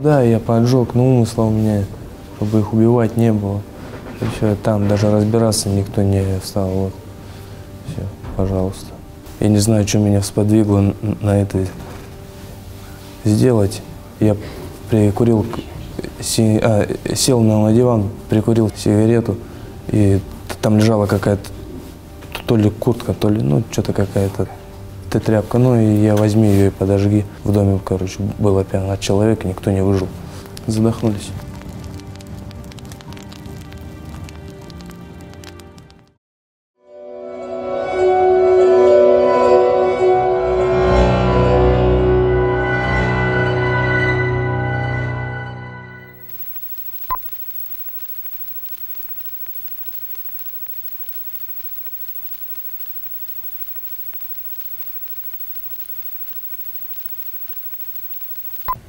Да, я поджег, но умысла у меня, чтобы их убивать не было. И все, там даже разбираться никто не встал. Вот. Все, пожалуйста. Я не знаю, что меня сподвигло на это сделать. Я прикурил, си- а, сел на диван, прикурил сигарету, и там лежала какая-то то ли куртка, то ли, ну, что-то какая-то т- тряпка. Ну, и я возьми ее и подожги. В доме, короче, было пять человек, и никто не выжил. Задохнулись.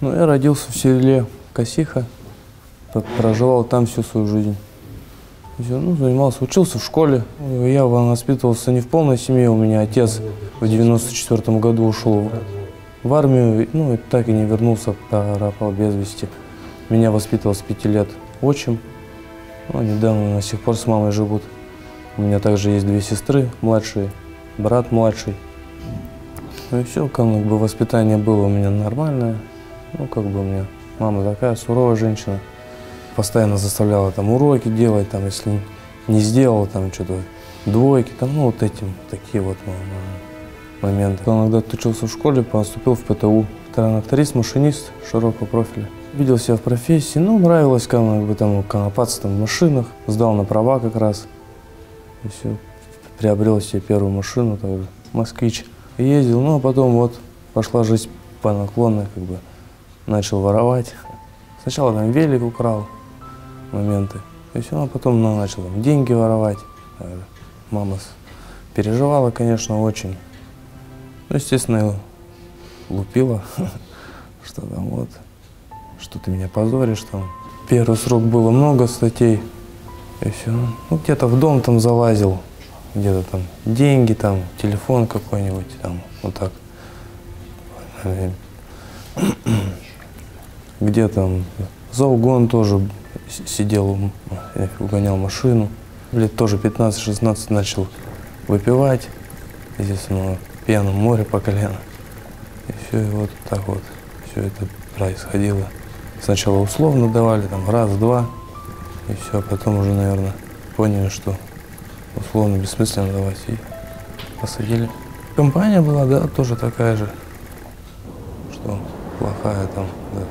Ну, я родился в селе Косиха, проживал там всю свою жизнь. И всё, ну, занимался, учился в школе. Я воспитывался не в полной семье, у меня отец в 94 году ушел в- армию, ну, и так и не вернулся, пропал без вести. Меня воспитывал с пяти лет отчим, ну, недавно до сих пор с мамой живут. У меня также есть две сестры младшие, брат младший. Ну и все, как бы воспитание было у меня нормальное. Ну, как бы у меня мама такая суровая женщина. Постоянно заставляла там уроки делать, там, если не сделала, там, что-то двойки, там, ну, вот этим, такие вот м, м, моменты. Когда отучился в школе, поступил в ПТУ. Тракторист, машинист широкого профиля. Видел себя в профессии, ну, нравилось, как бы, там, конопаться там, в машинах. Сдал на права как раз. И все. Приобрел себе первую машину, также, москвич. Ездил, ну, а потом вот пошла жизнь по наклонной, как бы начал воровать. Сначала там велик украл, моменты. И все, а потом ну, начал там деньги воровать. Э, Мама переживала, конечно, очень. Ну, естественно, лупила, что там вот, что ты меня позоришь там. Первый срок было много статей, и все. Ну, где-то в дом там залазил, где-то там деньги, там, телефон какой-нибудь, там, вот так. Где там за угон тоже сидел, угонял машину. Лет тоже 15-16 начал выпивать, естественно, в пьяном море по колено. И все, и вот так вот, все это происходило. Сначала условно давали, там, раз-два, и все, потом уже, наверное, поняли, что условно бессмысленно давать, и посадили. Компания была, да, тоже такая же, что плохая там, да.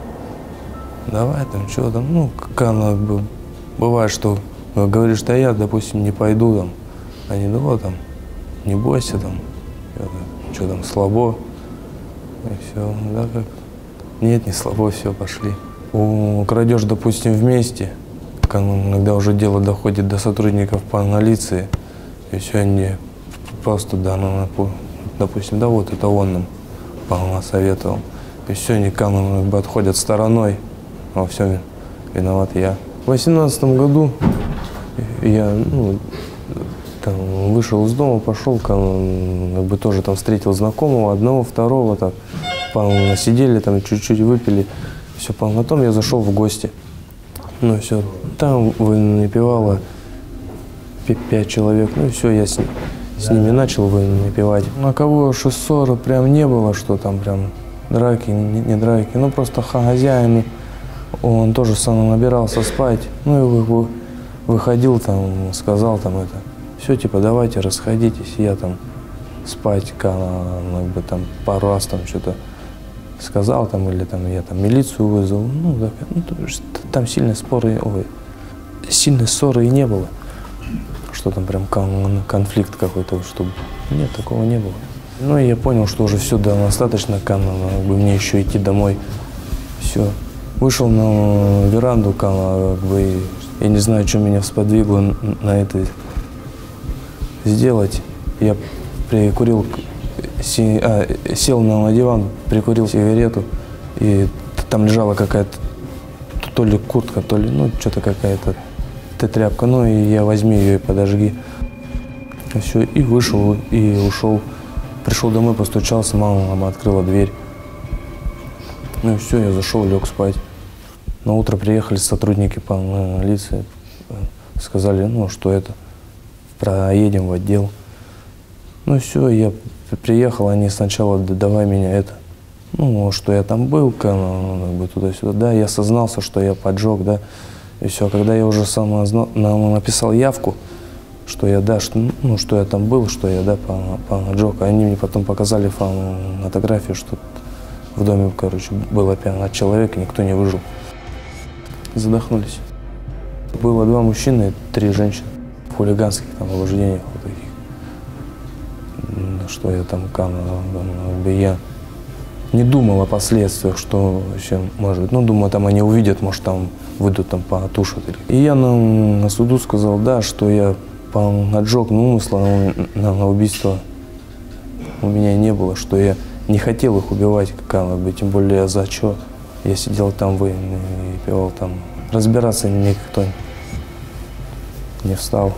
Давай там, что там, ну, как бы, бывает, что говоришь, да я, допустим, не пойду там, они, да вот там, не бойся там, что там, слабо, и все, да, как, нет, не слабо, все, пошли. У, крадешь, допустим, вместе, как иногда уже дело доходит до сотрудников по полиции, и все, они просто, да, ну, допустим, да вот это он нам по советовал. И все, они как бы отходят стороной, во всем виноват я. В восемнадцатом году я ну, там, вышел из дома, пошел, как, бы тоже там встретил знакомого, одного, второго, так, по- сидели там, чуть-чуть выпили, все, потом я зашел в гости. Ну все, там выпивало пи- пять человек, ну все, я с, с ними начал выпивать. На кого ссоры прям не было, что там прям драки, не, не драки, ну просто хозяин, он тоже сам набирался спать, ну и вы- вы- выходил там, сказал там это, все, типа, давайте расходитесь, я там спать, как бы там пару раз там что-то сказал там, или там я там милицию вызвал, ну, так, ну, то там сильной споры, ой, сильной ссоры и не было, что там прям кон- конфликт какой-то, чтобы, нет, такого не было. Ну, и я понял, что уже все, да, достаточно, как бы мне еще идти домой, все. Вышел на веранду, как бы, я не знаю, что меня сподвигло на это сделать. Я прикурил, си- а, сел на диван, прикурил сигарету, и там лежала какая-то то ли куртка, то ли, ну, что-то какая-то тряпка, ну, и я возьми ее и подожги. Все, и вышел, и ушел. Пришел домой, постучался, мама, мама открыла дверь. Ну и все, я зашел, лег спать. На утро приехали сотрудники полиции, сказали, ну, что это, проедем в отдел. Ну все, я приехал, они сначала, «Да давай меня это, ну, что я там был, как бы туда-сюда, да, я сознался, что я поджег, да, и все. Когда я уже сам написал явку, что я, да, что, ну, что я там был, что я, да, поджег, они мне потом показали фотографию, что в доме, короче, было 15 человек, и никто не выжил. Задохнулись. Было два мужчины и три женщины в хулиганских там вождениях вот таких. Что я там, я не думал о последствиях, что вообще может. Ну, думаю, там они увидят, может, там выйдут, там потушат. И я на, на суду сказал, да, что я по наджог умысла на, на убийство у меня не было, что я не хотел их убивать, как бы, тем более за что. Я сидел там вы и пивал там. Разбираться никто не встал.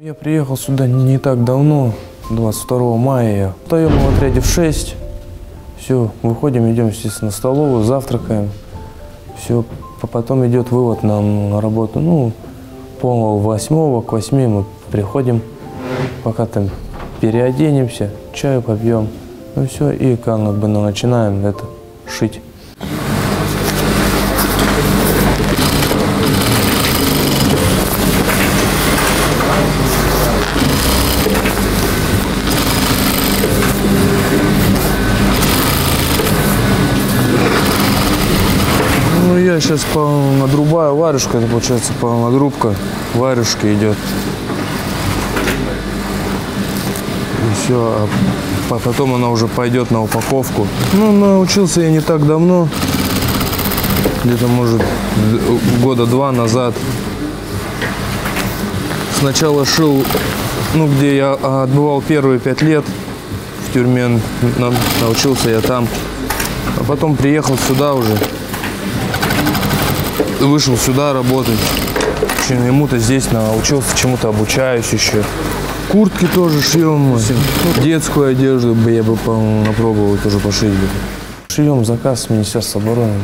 Я приехал сюда не так давно, 22 мая. В отряде в 6. Все, выходим, идем, естественно, в столовую, завтракаем. Все, потом идет вывод нам на работу. Ну, пол восьмого, к восьми мы приходим, пока там переоденемся, чаю попьем. Ну все, и как бы начинаем это шить. Ну, я сейчас по надрубаю варежку, это получается по надрубка варежки идет. И все, а потом она уже пойдет на упаковку. Ну, научился я не так давно, где-то, может, года два назад. Сначала шил, ну, где я отбывал первые пять лет в тюрьме, научился я там. А потом приехал сюда уже, вышел сюда работать. Ему-то здесь научился чему-то обучаюсь еще. Куртки тоже шьем, детскую одежду бы я бы попробовал тоже пошить. Шьем заказ Министерства обороны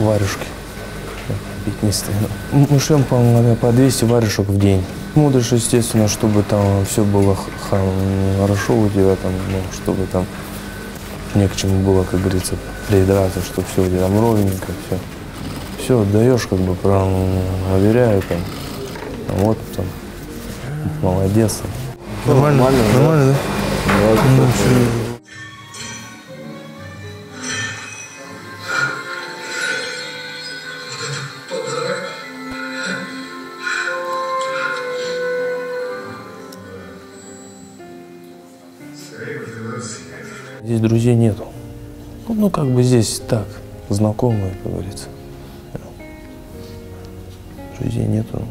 варежки пятнистые. Мы шьем по, по 200 варежек в день. Смотришь, естественно, чтобы там все было хорошо у тебя, там, ну, чтобы там не к чему было, как говорится, придраться, чтобы все у тебя там ровненько, все. Все, отдаешь, как бы, проверяю, там, вот, там, молодец. Нормально? Нормально, Нормально да? да? Ну, Здесь друзей нету. Ну, ну, как бы здесь так, знакомые, как говорится. Друзей нету.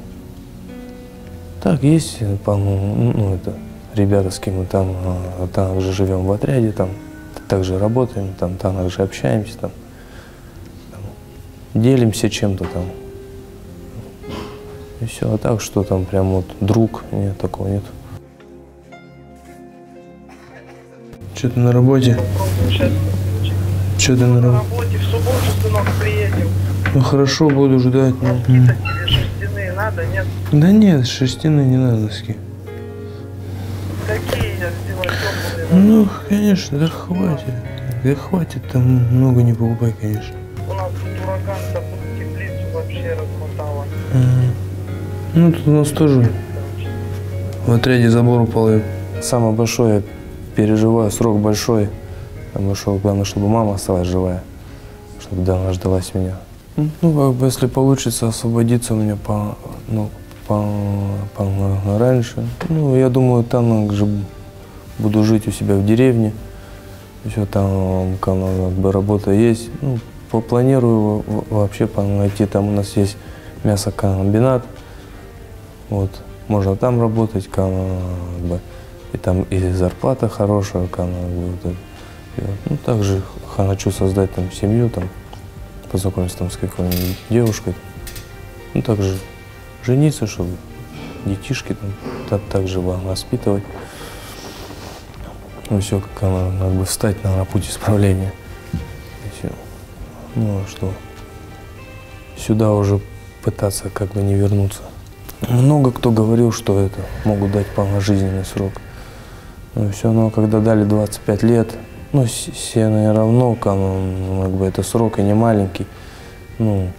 Так, есть, по-моему, ну, это ребята, с кем мы там, а, также живем в отряде, там, также работаем, там, также общаемся, там, там делимся чем-то там. И все, а так, что там прям вот друг, нет, такого нет. Что ты на работе? Что ты на работе? В субботу, сынок, приедем. Ну хорошо, буду ждать. Ну. Да нет, шерстяные не надо носки. Какие я? Ну, конечно, да хватит. Да хватит, там много не покупай, конечно. У нас тут ураган, забыл теплицу вообще размотало. Ага. Ну, тут у нас тоже в отряде забор упал. Самое большое переживаю, срок большой. Большой, главное, чтобы мама осталась живая, чтобы она ждалась меня. Ну, как бы, если получится освободиться у меня по, ну, по, по раньше, ну, я думаю, там же буду жить у себя в деревне. Все там, как бы, работа есть. Ну, планирую вообще найти, там у нас есть мясокомбинат. Вот, можно там работать, как бы и там и зарплата хорошая, вот, ну, также хочу создать там семью, там, познакомиться там с какой-нибудь девушкой, ну, также жениться, чтобы детишки там так, также воспитывать. Ну, все, как она, как бы встать на, на путь исправления. Все. Ну, а что сюда уже пытаться как бы не вернуться. Много кто говорил, что это могут дать пожизненный срок. Но все равно, когда дали 25 лет, ну, все, наверное, равно, ну, как бы это срок и не маленький. Ну,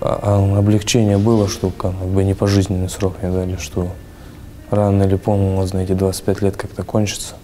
облегчение было, что как бы не пожизненный срок мне дали, что рано или поздно, эти 25 лет как-то кончится.